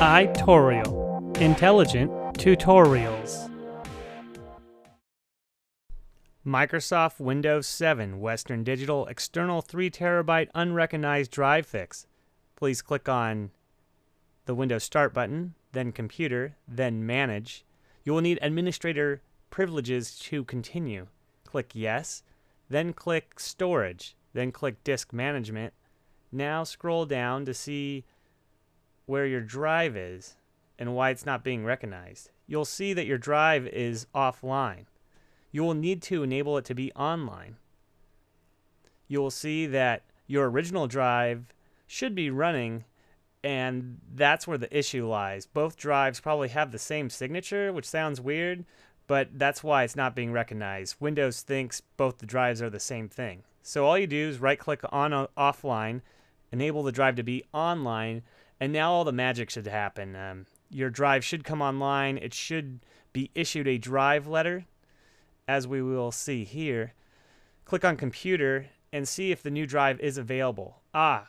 iTutorial Intelligent Tutorials. Microsoft Windows 7 Western Digital External 3 terabyte unrecognized drive fix. Please click on the Windows Start button, then Computer, then Manage. You will need administrator privileges to continue. Click Yes, then click Storage, then click Disk Management. Now scroll down to see where your drive is and why it's not being recognized. You'll see that your drive is offline. You will need to enable it to be online. You will see that your original drive should be running and that's where the issue lies. Both drives probably have the same signature, which sounds weird, but that's why it's not being recognized. Windows thinks both the drives are the same thing. So all you do is right click on offline, enable the drive to be online, and now all the magic should happen. Um, your drive should come online. It should be issued a drive letter, as we will see here. Click on computer and see if the new drive is available. Ah,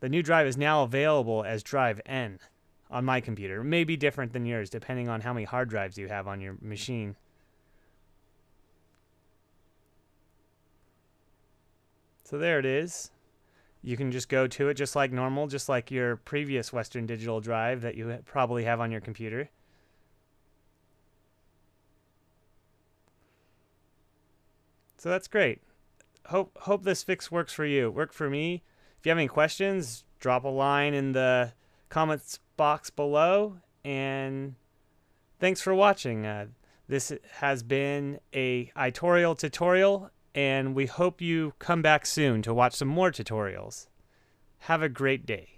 the new drive is now available as drive N on my computer. It may be different than yours depending on how many hard drives you have on your machine. So there it is you can just go to it just like normal, just like your previous Western Digital drive that you probably have on your computer. So that's great. Hope hope this fix works for you. Work for me. If you have any questions, drop a line in the comments box below. And thanks for watching. Uh, this has been a iTorial tutorial and we hope you come back soon to watch some more tutorials. Have a great day.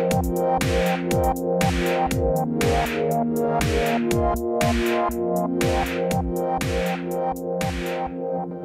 Thank you.